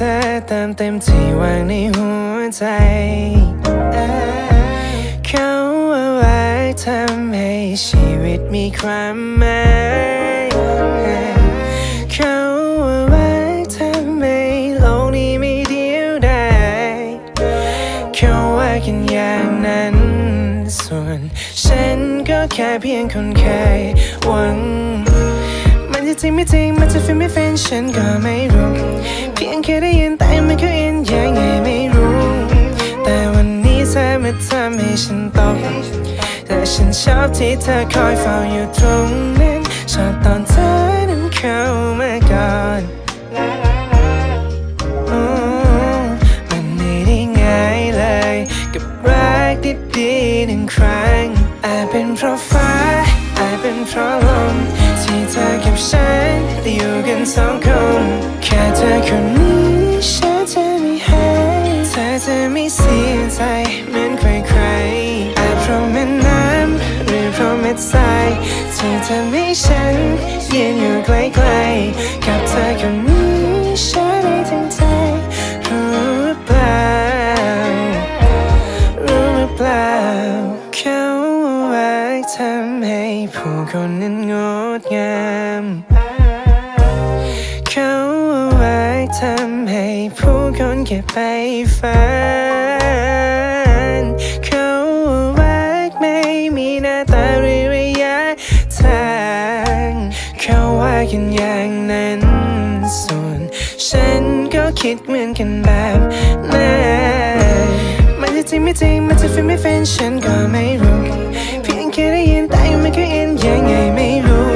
ธอเติมเต็มที่วางในหัวใจ เขาว่ารักทำให้ชีวิตมีความหมายเขาว่ารักทำให้โลกนี้ไม่เดียวดายเขาว่ากันอย่างนั้น ส่วนฉันก็แค่เพียงคนเคยหวัง มันจะจริงไม่จริง มันจะฟินไม่ฟินฉันก็ไม่รู้ เพียงแค่ได้ยินแต่ไมันก็อินยังไงไม่รู้ แต่วันนี้เธอมาทำให้ฉันตกแต่ฉันชอบที่เธอคอยเฝ้าอยู่ตรงนั้นชอบตอนเธอนั้นเข้ามาก่อนมันไม่ได้ง่ายเลย กับรักดีๆหนึ่งครั้งอาจเป็นเพราะฟ้าอาจเป็นเพราะลมที่เธอกับฉันอยู่กันสองคนแค่เธอคนนี้ ฉันจะไม่ให้เธอจะไม่เสียใจเหมือนใครๆอาจเพราะแม่น้ำหรือเพราะเม็ดทรายที่ทำให้ฉันยืนอยู่ใกล้ๆกับเธอคนนี้ฉันได้ทั้งใจรู้เปล่ารู้เปล่าเขาว่ารักทำให้ผู้คนนั้นงดงาม ทำให้ผู้คนเก็บไปฝันเขาว่ารักไม่มีหน้าตาหรือระยะทางเขาว่ากันอย่างนั้น ส่วนฉันก็คิดเหมือนกันแบบนั้นมันจะจริงไม่จริงมันจะฟินไม่ฟินฉันก็ไม่รู้เพียงแค่ได้ยินแต่มันก็อินยังไงไม่รู้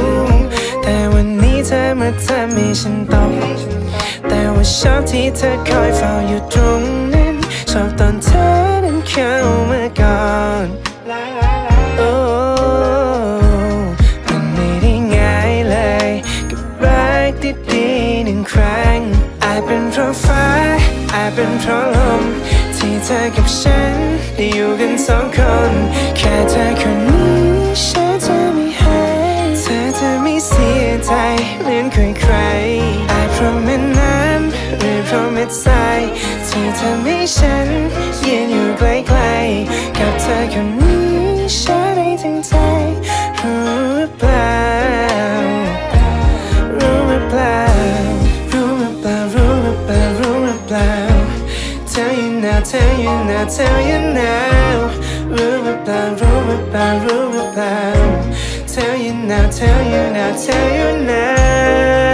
แต่วันนี้เธอมาทำให้ฉันตกแต่ว่าชอบที่เธอคอยเฝ้าอยู่ตรงนั้นชอบตอนเธอนั้นเข้ามาก่อนโอ้มันไม่ได้ง่ายเลยกับรักที่ดีหนึ่งครั้งอาจเป็นเพราะฟ้าอาจเป็นเพราะลมที่เธอกับฉันได้อยู่กันสองคน แค่เธอคนนี้ฉันจะไม่ให้เธอจะไม่เสียใจเหมือนใคร เพราะเม็ดทรายที่ทำให้ฉันยืนอยู่ใกล้ๆกับเธอคนนี้ฉันได้ทั้งใจรู้หรือเปล่ารู้หรือเปล่ารู้หรือเปล่ารู้หรือเปล่ารู้หรือเปล่า Tell you now, tell you now, tell you now รู้หรือเปล่ารู้หรือเปล่ารู้หรือเปล่า Tell you now, tell you now, tell you now